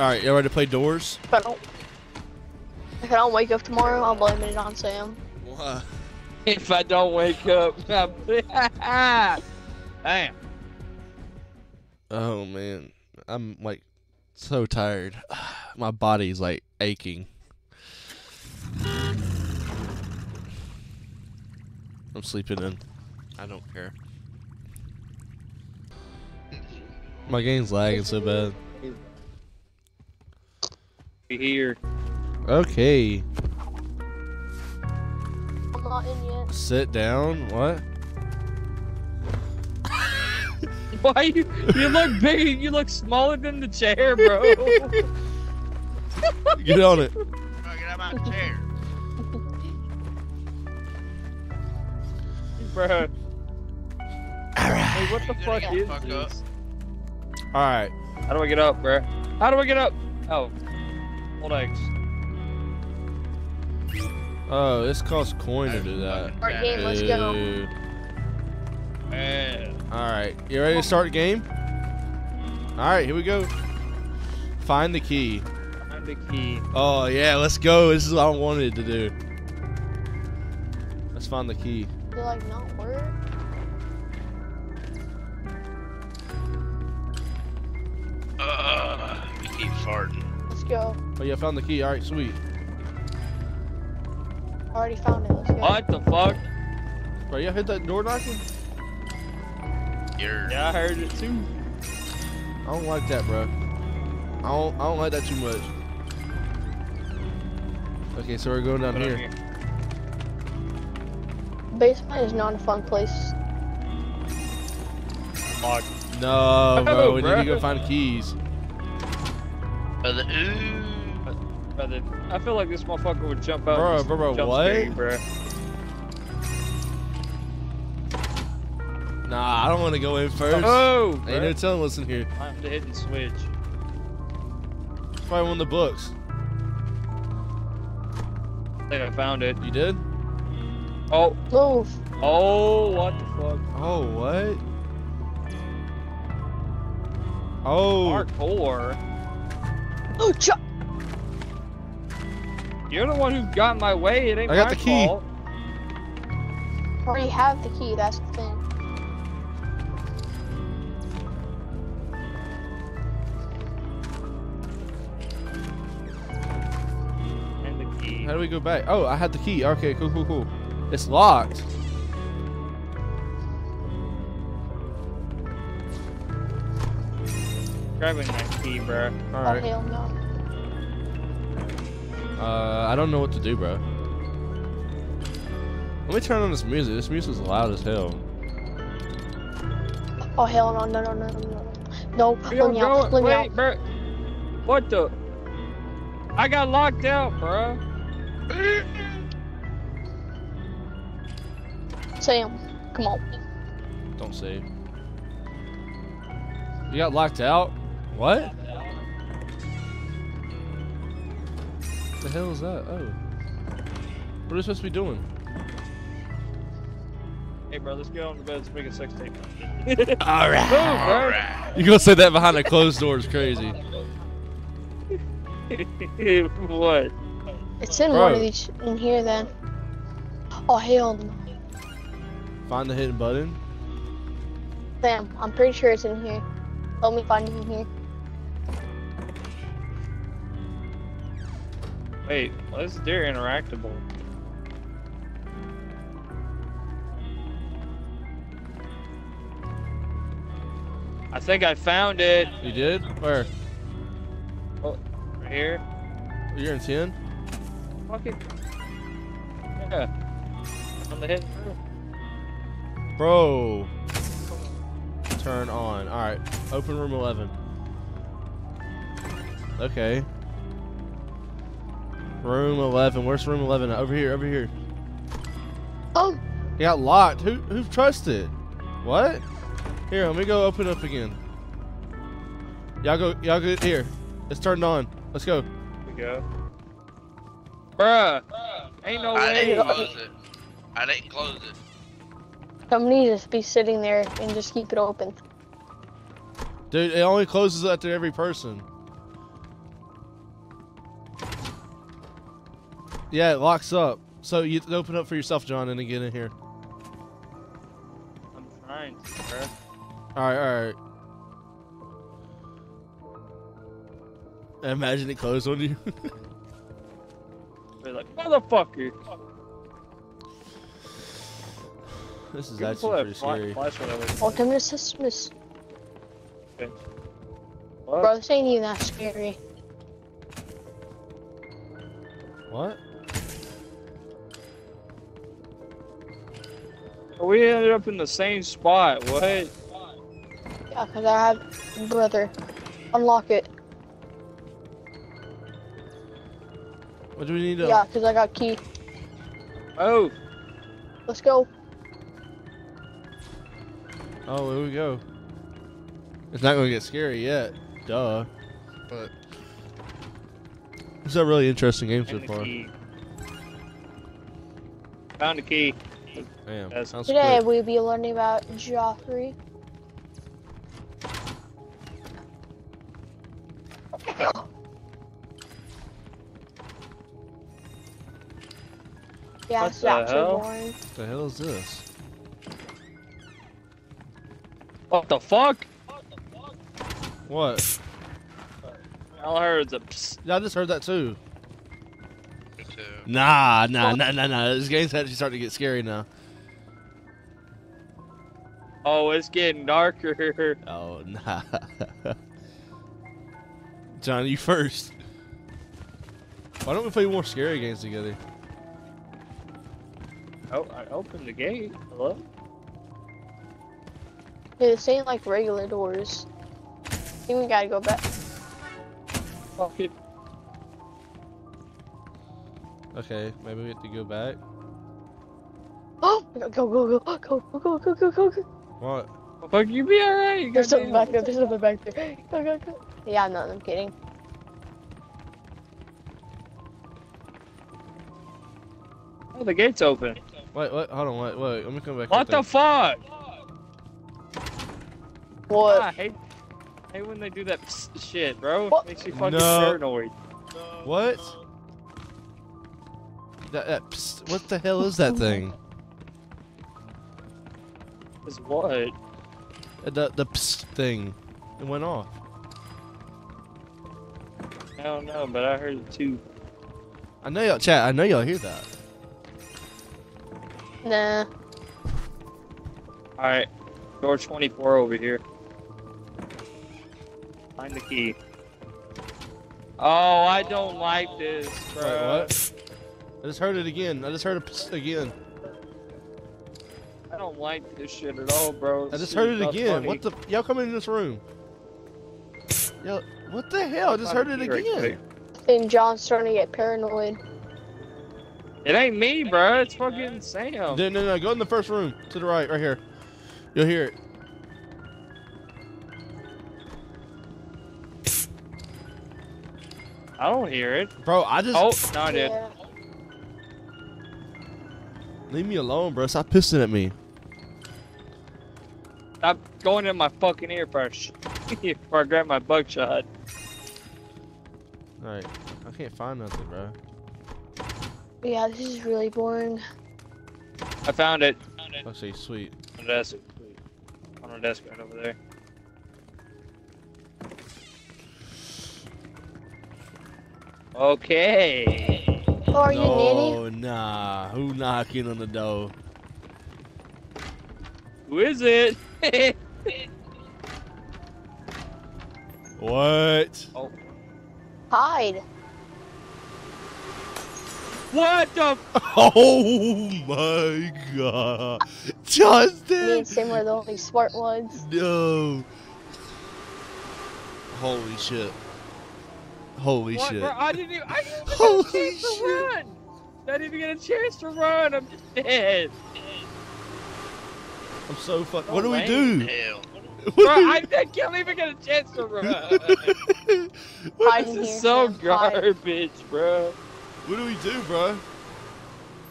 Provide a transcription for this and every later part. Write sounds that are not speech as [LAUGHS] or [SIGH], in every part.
All right, y'all ready to play doors? If I don't, if I don't wake up tomorrow, I'll blame it on Sam. What? If I don't wake up, [LAUGHS] damn. Oh man, I'm like so tired. [SIGHS] My body's like aching. I'm sleeping in. I don't care. My game's lagging so bad. We here. Okay, I'm not in yet. sit down. What? [LAUGHS] Why you? You look big. You look smaller than the chair, bro. [LAUGHS] Get on it. Bro, get out of my chair. [LAUGHS] bro. Hey, what the You fuck is fuck this? All right. How do I get up, bro? How do I get up? Oh, hold X. Oh, this costs coin to do that. Alright, game, let's go. Dude. All right, you ready to start the game? All right, here we go. Find the key. Find the key. Oh yeah, let's go. This is what I wanted to do. Let's find the key. You're like not work. Ugh, you keep farting. Let's go. Oh yeah, I found the key. All right, sweet. Already found it. Let's go. What the fuck? Bro, you hit that door knocking? You're. Yeah, I heard it too. I don't like that, bro. I don't. I don't like that too much. Okay, so we're going down Put on here. Basement is not a fun place. Fuck. No, [LAUGHS] bro. We need to go find keys. The, ooh. Brother, I feel like this motherfucker would jump out. Bro, and bro, bro, jump what? scare you, bro. Nah, I don't want to go in first. Oh, Ain't bro. no telling what's in here. Time to hit the switch. Probably one of the books. I think I found it. You did? Oh, Move. oh, what the fuck? Oh, what? Oh. Hardcore. Oh, ch- You're the one who got in my way. It ain't I got my the key. fault. already have the key. That's the thing. And the key. How do we go back? Oh, I had the key. Okay, cool, cool, cool. It's locked. Grabbing that key, bro. All Oh hell no. Uh, I don't know what to do, bro. Let me turn on this music. This music's loud as hell. Oh hell no no no no no no. No, Yo, let me out. Let me wait, out. bro. What the? I got locked out, bro. Sam, come on. Don't save. You got locked out? What? The hell is that? Oh. What are we supposed to be doing? Hey, bro, let's get on the bed. Let's make a sex tape. [LAUGHS] Alright. Move, bro. Alright. You gonna say that behind a closed door is crazy. [LAUGHS] what? It's in Bro. one of these in here then. Oh hell no. Find the hidden button. Sam, I'm pretty sure it's in here. Let me find it in here. Wait, this they're interactable. I think I found it You did? Where? Oh, right here. You're in 10? Fuck it. Yeah. On the room. Bro. Turn on. Alright. Open room 11. Okay. Room 11. Where's room 11? Over here, over here. Oh, It got locked. Who who trusted? What? Here, let me go open up again. Y'all go y'all go here. It's turned on. Let's go. Here we go. Bruh. Ain't no I way. didn't close it. I didn't close it. somebody just be sitting there and just keep it open. Dude, it only closes after every person. Yeah, it locks up. So you open up for yourself, John, and then get in here. I'm trying to, bro. All right, all right. Imagine it closed on you. [LAUGHS] They're like, motherfucker. this is Give actually pretty fla- scary. Flashlight over there. Welcome to Christmas. What? Bro, this ain't even that scary. We ended up in the same spot. What? Yeah, because I have brother. Unlock it. What do we need to? Yeah, because I got key. Oh, Let's go. Oh, here we go. It's not gonna get scary yet. Duh. But it's a really interesting game so and the far. key. Found the key. Damn. That's- Sounds Today quick. we'll be learning about Joffrey. Yeah, What the hell? boring. What the hell is this? What the fuck? What? All I heard is a psst. Yeah, I just heard that too. Me. Nah, nah, nah, nah, nah. This game's actually starting to get scary now. Oh, it's getting darker. Oh, nah. [LAUGHS] John, you first. Why don't we play more scary games together? Oh, I opened the gate. Hello? Dude, this ain't like regular doors. I think we gotta go back. Fuck it. Okay, maybe we have to go back. [GASPS] Oh, go, go, go, go, go, go, go, go, go, go. What? Fuck, you be alright. There's something back there. There's something back there. Go, go, go. Yeah, no, I'm kidding. Oh, the gate's open. Wait, wait, hold on, wait, wait. Let me come back. What the there. fuck? What? Ah, I hate, hate when they do that shit, bro. What? Makes you fucking No. paranoid. What? That, that, psst, what the hell is that thing? Is what? Uh, The the psst thing. It went off. I don't know, but I heard it too. I know y'all chat. I know y'all hear that. Nah. Alright. Door 24 over here. Find the key. Oh, I don't like this, bro. Wait, what? I just heard it again. I just heard it psst again. I don't like this shit at all, bro. I just heard it again. funny. What the? Y'all come in this room. Yo, what the hell? I just heard it Find the key right again. quick. I think John's starting to get paranoid. It ain't me, bro. It's fucking Sam. No, no, no. Go in the first room to the right, right here. You'll hear it. I don't hear it. Bro, I just Oh, no, I did. Yeah. Leave me alone, bro. Stop pissing at me. Stop going in my fucking ear first. [LAUGHS] Before I grab my buckshot. All right, I can't find nothing, bro. Yeah, this is really boring. I found it. Oh, okay, sweet. On the desk. On the desk right over there. Okay. Oh, are you nanny? No, nah. Who knocking on the door? Who is it? [LAUGHS] What? Oh. Hide. what the? F- [LAUGHS] Oh my god. Me Justin! and Sam were the only smart ones. No. Holy shit. Holy what, shit. bro? I didn't even. I didn't even Holy get a [LAUGHS] chance to shit. run. I didn't even get a chance to run. I'm dead. I'm so fucked. No [LAUGHS] What do we do? Hell. Bro, do I, I can't even get a chance to run. [LAUGHS] Hide this is so Sam, hide. garbage, bro. What do we do, bro?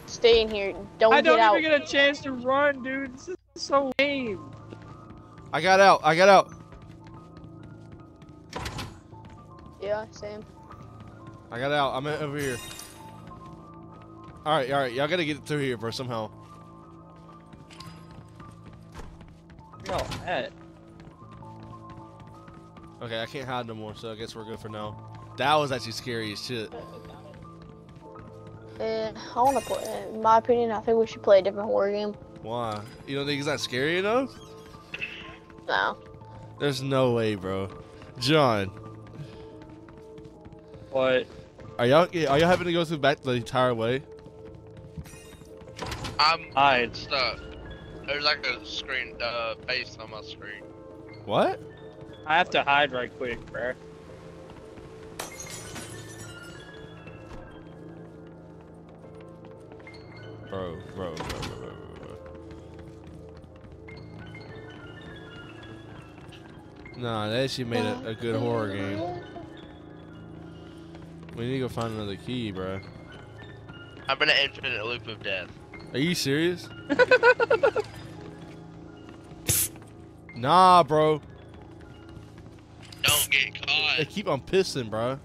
Stay in here. Don't, I don't get out. even get a chance to run, dude. This is so lame. I got out. I got out. Yeah, Sam. I got out. I'm over here. All right, all right. Y'all gotta get through here, bro. Somehow. No, at. Okay, I can't hide no more, so I guess we're good for now. That was actually scary as shit. Uh, I want to play. In my opinion, I think we should play a different horror game. Why? You don't think it's not scary enough? No. There's no way, bro. John, What? are y'all are y'all having to go through back the entire way? I'm Hide. stuck. There's like a screen, uh, base on my screen. What? I have to hide right quick, bro. Bro, bro, bro, bro, bro, bro, bro. Nah, they actually made a, a good horror game. We need to go find another key, bro. I'm in an infinite loop of death. Are you serious? [LAUGHS] nah, bro. Don't get They caught. keep on pissing, bro.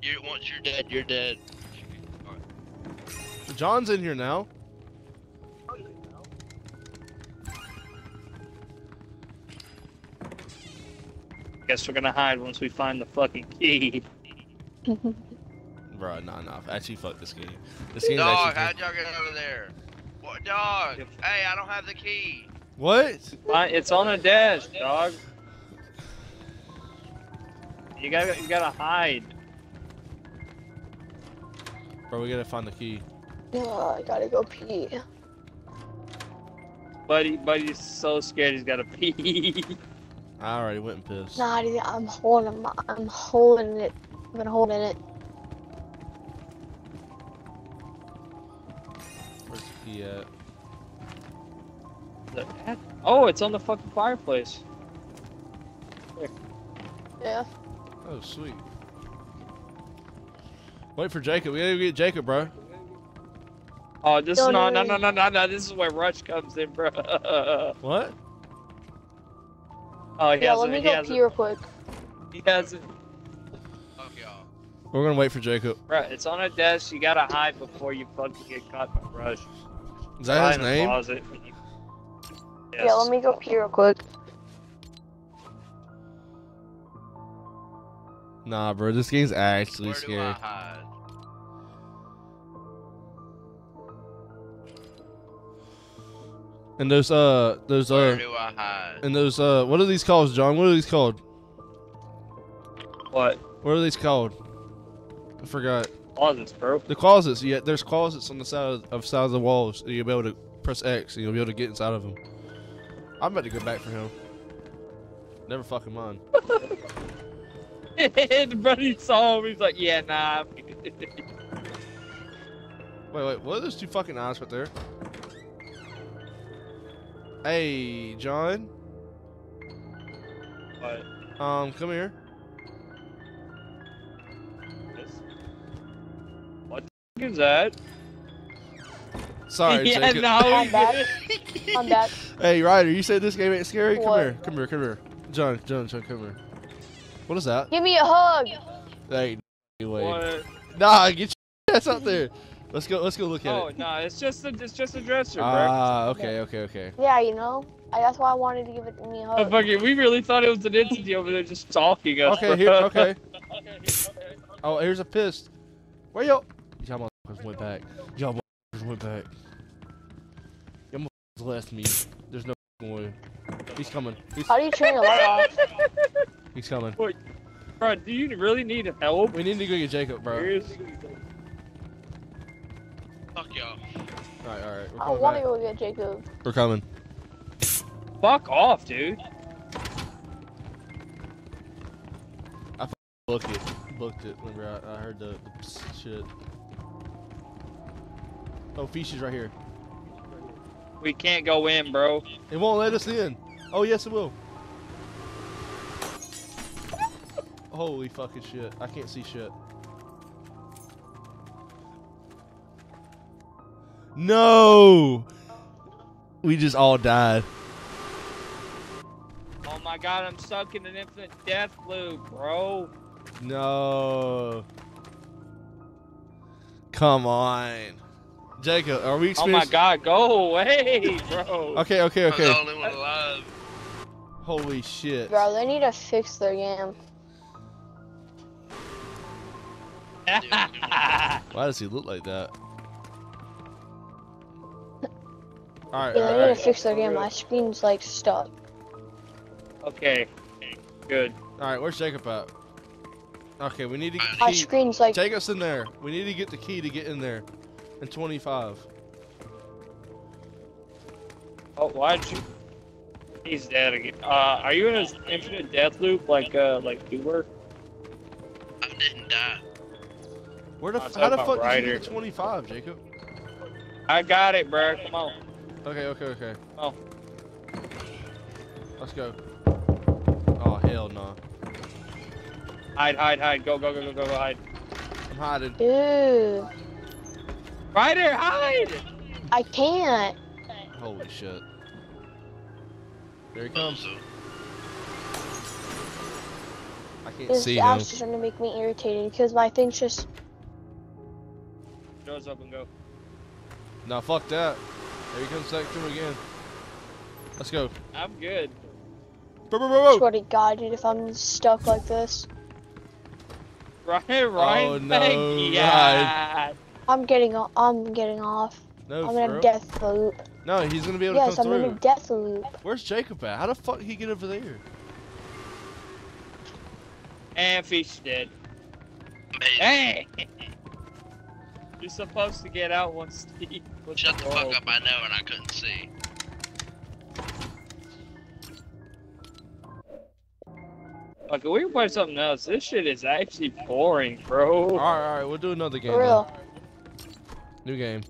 You once you're dead, you're dead. John's in here now. Guess we're gonna hide once we find the fucking key. [LAUGHS] [LAUGHS] Bro, nah, nah. Actually, fuck this game. This game Dog, actually. how'd y'all get over there? What dog? Hey, I don't have the key. What? Fine, It's on a desk, dog. You gotta, you gotta hide. Bro, we gotta find the key. Oh, I gotta go pee. Buddy, buddy's so scared he's gotta [LAUGHS] pee. I already went and pissed. Nah, I'm holding. My, I'm holding it. I've been holding it. Where's the key at? oh, it's on the fucking fireplace. Yeah. Oh, sweet. Wait for Jacob. We gotta get Jacob, bro. Oh, this No, is no, no, no, no, no, no, no, no. This is where Rush comes in, bro. [LAUGHS] What? Oh, he Yeah. hasn't. Let me he go pee real quick. He hasn't. Fuck y'all. We're gonna wait for Jacob. Bro, it's on a desk. You gotta hide before you fucking get caught by Rush. Is that his Hide in the name? closet. Yes. Yeah. Let me go pee real quick. Nah, bro. This game's actually Where do I scary. hide? And those uh, those Where uh, do I hide? and those uh, what are these called, John? What are these called? What? What are these called? I forgot. Closets, bro. The closets. Yeah, there's closets on the side of, of side of the walls. So you'll be able to press X, and you'll be able to get inside of them. I'm about to go back for him. Never fucking mind. [LAUGHS] the buddy saw him. He's like, yeah, nah. [LAUGHS] Wait, wait. What are those two fucking eyes right there? Hey, John. What? Um, come here. What the that? Sorry, [LAUGHS] yeah, Jacob. no. I'm back. [LAUGHS] I'm back. Hey, Ryder, you said this game ain't scary? Come here, come here, come here. John, John, John, come here. What is that? Give me a hug. Hey, wait. What? Nah, get your [LAUGHS] ass out there. Let's go. Let's go look at it. Oh it. no, it's just a, it's just a dresser, bro. Ah, okay, okay, okay. Yeah, you know. I, that's why I wanted to give it me a Oh, hug. fucking, we really thought it was an entity over there just stalking us. Okay, bro. here. Okay. Oh, here's a fist. Where yo? Y'all went back. Y'all motherfuckers went back. Y'all motherfuckers left me. There's no way. He's coming. He's, How do you turn your light off? [LAUGHS] he's coming. Bro, do you really need help? We need to go get Jacob, bro. Seriously? Fuck y'all. Alright, alright. We're I coming want to go get Jacob. We're coming. Fuck off, dude. I booked it. Booked it whenever I, I heard the, the shit. Oh, Fishy's right here. We can't go in, bro. It won't let us in. Oh, yes, it will. Holy fucking shit. I can't see shit. No! We just all died. Oh my god, I'm stuck in an infinite death loop, bro. No. Come on. Jacob, are we Oh my god, go away, bro. Okay, okay, I'm the okay. only one alive. Holy shit. Bro, they need to fix their game. [LAUGHS] Why does he look like that? Alright, Yeah, they need to fix their game. My screen's like stuck. okay, good. Alright, where's Jacob at? Okay, we need to get My the key. screen's like Take us in there. We need to get the key to get in there. In 25. Oh, why'd you? He's dead again. Uh, are you in an infinite death loop like uh like you were? I didn't die. Where the f- how the talking fuck about did you get 25, Jacob? I got it, bro. Come on. Okay, okay, okay. Oh. Let's go. Oh hell no. Hide, hide, hide. Go, go, go, go, go, go, hide. I'm hiding. dude. Ryder, hide! I can't. Holy shit. There he comes. Bozo. I can't This see him. app's just gonna make me irritated because my thing's just Doors and go. Nah, fuck that. There he comes back through again. Let's go. I'm good. Bro, bro, bro, bro. swear to God, dude, if I'm stuck like this, Ryan, Ryan, Oh, no, thank yeah. I'm getting o- I'm getting off. No, I'm in for a real? death loop. No, he's gonna be able Yes, to I'm come in a through. death loop. Where's Jacob at? How the fuck did he get over there? And fish dead. Hey! [LAUGHS] You're supposed to get out once [LAUGHS] Steve. Shut the door fuck up, I know, and I couldn't see. Okay, we can play something else. This shit is actually boring, bro. Alright, alright, we'll do another game. For then. New game.